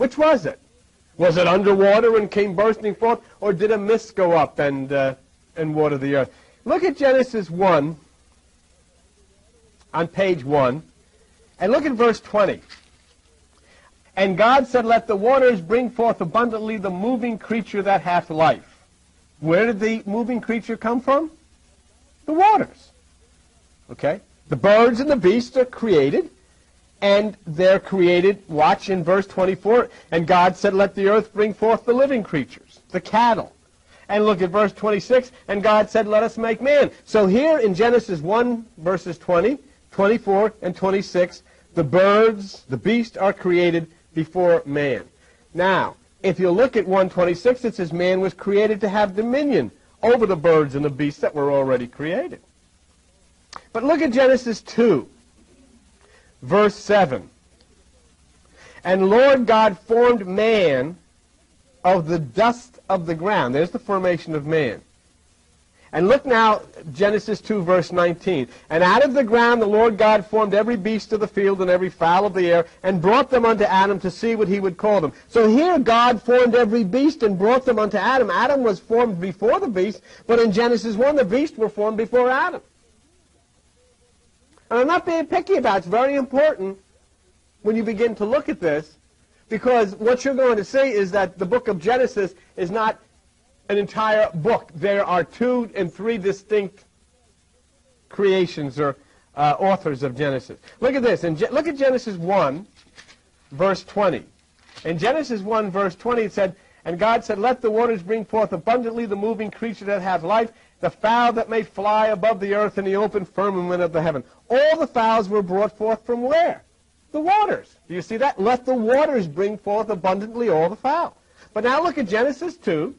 Which was it? Was it underwater and came bursting forth, or did a mist go up and, uh, and water the earth? Look at Genesis 1 on page 1, and look at verse 20. And God said, Let the waters bring forth abundantly the moving creature that hath life. Where did the moving creature come from? The waters. Okay? The birds and the beasts are created, and they're created, watch in verse 24, and God said, Let the earth bring forth the living creatures, the cattle. And look at verse 26, and God said, Let us make man. So here in Genesis 1, verses 20, 24, and 26, the birds, the beasts are created before man. Now, if you look at 126, it says man was created to have dominion over the birds and the beasts that were already created. But look at Genesis 2, verse 7. And Lord God formed man of the dust of the ground. There's the formation of man. And look now, Genesis 2, verse 19. And out of the ground the Lord God formed every beast of the field and every fowl of the air, and brought them unto Adam to see what he would call them. So here God formed every beast and brought them unto Adam. Adam was formed before the beast, but in Genesis 1 the beasts were formed before Adam. And I'm not being picky about it. It's very important when you begin to look at this, because what you're going to see is that the book of Genesis is not an entire book. There are two and three distinct creations or uh, authors of Genesis. Look at this. and look at Genesis 1, verse 20. In Genesis 1, verse 20, it said, And God said, Let the waters bring forth abundantly the moving creature that hath life, the fowl that may fly above the earth in the open firmament of the heaven. All the fowls were brought forth from where? The waters. Do you see that? Let the waters bring forth abundantly all the fowl. But now look at Genesis 2,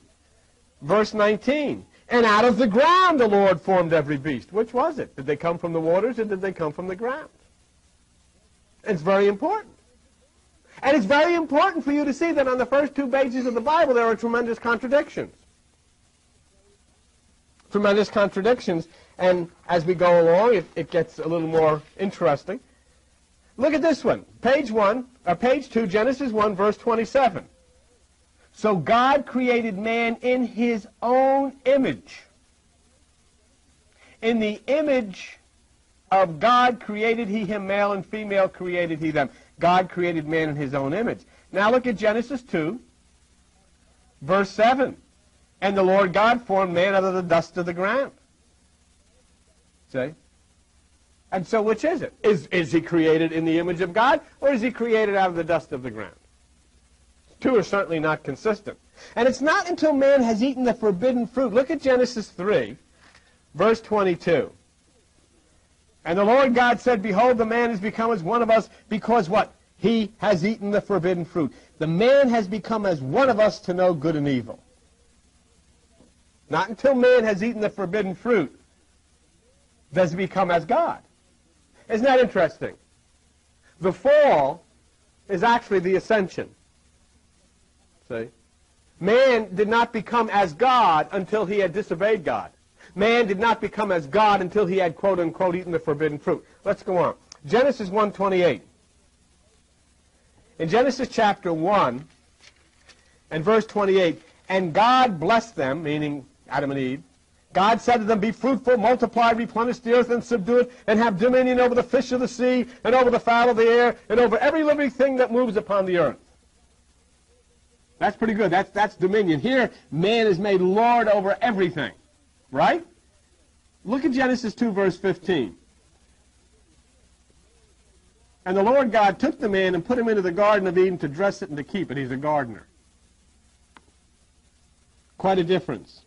Verse 19. And out of the ground the Lord formed every beast. Which was it? Did they come from the waters or did they come from the ground? It's very important. And it's very important for you to see that on the first two pages of the Bible there are tremendous contradictions. Tremendous contradictions. And as we go along, it, it gets a little more interesting. Look at this one. Page 1, or page 2, Genesis 1, verse 27. So God created man in his own image. In the image of God created he him, male and female created he them. God created man in his own image. Now look at Genesis 2, verse 7. And the Lord God formed man out of the dust of the ground. See? And so which is it? Is, is he created in the image of God, or is he created out of the dust of the ground? two are certainly not consistent. And it's not until man has eaten the forbidden fruit. Look at Genesis 3, verse 22. And the Lord God said, Behold, the man has become as one of us because what? He has eaten the forbidden fruit. The man has become as one of us to know good and evil. Not until man has eaten the forbidden fruit does he become as God. Isn't that interesting? The fall is actually the ascension. See? Man did not become as God until he had disobeyed God. Man did not become as God until he had, quote unquote, eaten the forbidden fruit. Let's go on. Genesis 1.28. In Genesis chapter 1 and verse 28, and God blessed them, meaning Adam and Eve, God said to them, Be fruitful, multiply, replenish the earth, and subdue it, and have dominion over the fish of the sea, and over the fowl of the air, and over every living thing that moves upon the earth. That's pretty good. That's, that's dominion. Here, man is made Lord over everything. Right? Look at Genesis 2, verse 15. And the Lord God took the man and put him into the Garden of Eden to dress it and to keep it. He's a gardener. Quite a difference.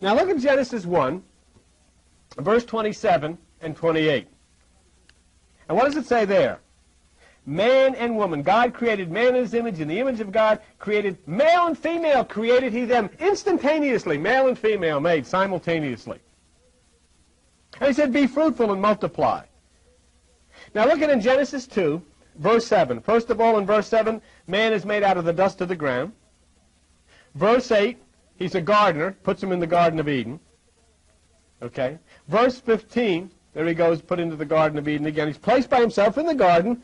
Now look at Genesis 1, verse 27 and 28. And what does it say there? man and woman. God created man in his image. In the image of God created male and female created he them instantaneously. Male and female made simultaneously. And he said, be fruitful and multiply. Now look at in Genesis 2, verse 7. First of all, in verse 7, man is made out of the dust of the ground. Verse 8, he's a gardener, puts him in the Garden of Eden. Okay. Verse 15, there he goes, put into the Garden of Eden again. He's placed by himself in the garden.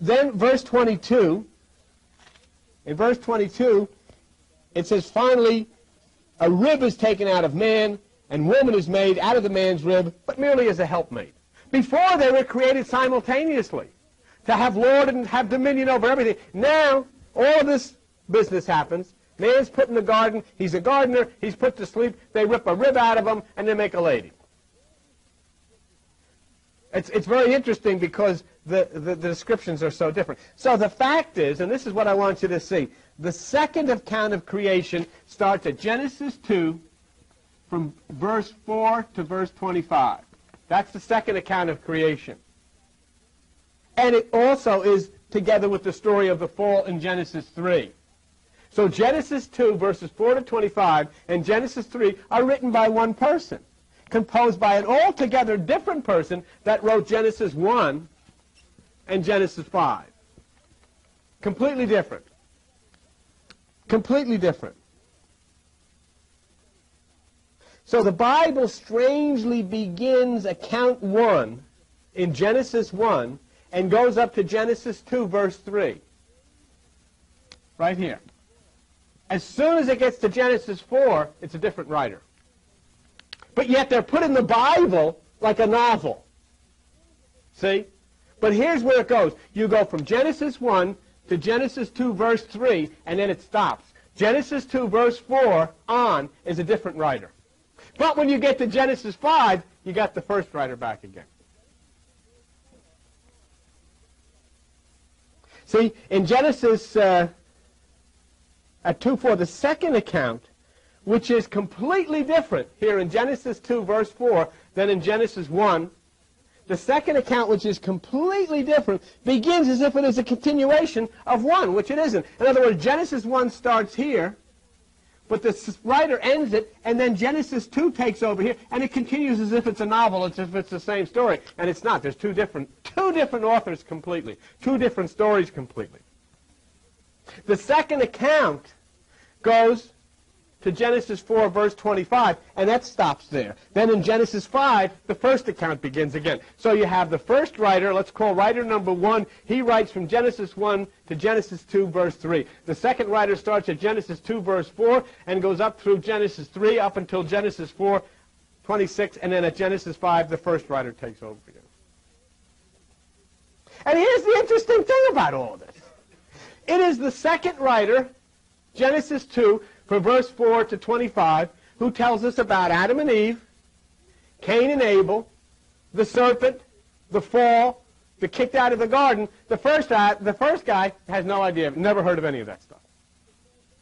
Then verse 22, In verse 22, it says, Finally, a rib is taken out of man, and woman is made out of the man's rib, but merely as a helpmate. Before, they were created simultaneously to have Lord and have dominion over everything. Now, all this business happens. Man's put in the garden. He's a gardener. He's put to sleep. They rip a rib out of him, and they make a lady. It's, it's very interesting because the, the, the, descriptions are so different. So the fact is, and this is what I want you to see, the second account of creation starts at Genesis 2 from verse 4 to verse 25. That's the second account of creation. And it also is together with the story of the fall in Genesis 3. So Genesis 2, verses 4 to 25, and Genesis 3 are written by one person, composed by an altogether different person that wrote Genesis 1 and Genesis 5. Completely different. Completely different. So the Bible strangely begins account 1 in Genesis 1 and goes up to Genesis 2, verse 3. Right here. As soon as it gets to Genesis 4, it's a different writer. But yet they're put in the Bible like a novel. See? But here's where it goes. You go from Genesis 1 to Genesis 2, verse 3, and then it stops. Genesis 2, verse 4 on is a different writer. But when you get to Genesis 5, you got the first writer back again. See, in Genesis uh, at 2 4, the second account, which is completely different here in Genesis 2, verse 4, than in Genesis 1, the second account, which is completely different, begins as if it is a continuation of 1, which it isn't. In other words, Genesis 1 starts here, but the writer ends it, and then Genesis 2 takes over here, and it continues as if it's a novel, as if it's the same story. And it's not. There's two different, two different authors completely, two different stories completely. The second account goes to Genesis 4, verse 25, and that stops there. Then in Genesis 5, the first account begins again. So you have the first writer, let's call writer number 1, he writes from Genesis 1 to Genesis 2, verse 3. The second writer starts at Genesis 2, verse 4, and goes up through Genesis 3, up until Genesis 4, 26, and then at Genesis 5, the first writer takes over again. And here's the interesting thing about all this. It is the second writer, Genesis 2, from verse 4 to 25, who tells us about Adam and Eve, Cain and Abel, the serpent, the fall, the kicked out of the garden. The first, guy, the first guy has no idea, never heard of any of that stuff.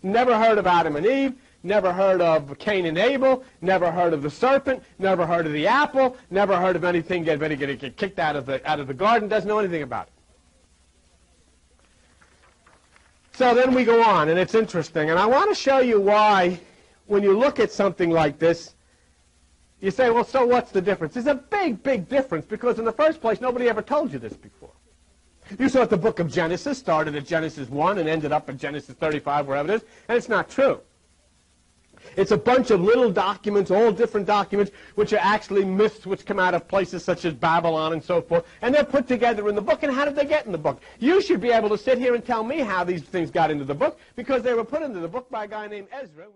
Never heard of Adam and Eve, never heard of Cain and Abel, never heard of the serpent, never heard of the apple, never heard of anything get, get, get kicked out of, the, out of the garden, doesn't know anything about it. So then we go on, and it's interesting. And I want to show you why, when you look at something like this, you say, well, so what's the difference? There's a big, big difference because in the first place, nobody ever told you this before. You saw the book of Genesis started at Genesis 1 and ended up at Genesis 35, wherever it is, and it's not true. It's a bunch of little documents, all different documents, which are actually myths which come out of places such as Babylon and so forth, and they're put together in the book. And how did they get in the book? You should be able to sit here and tell me how these things got into the book, because they were put into the book by a guy named Ezra.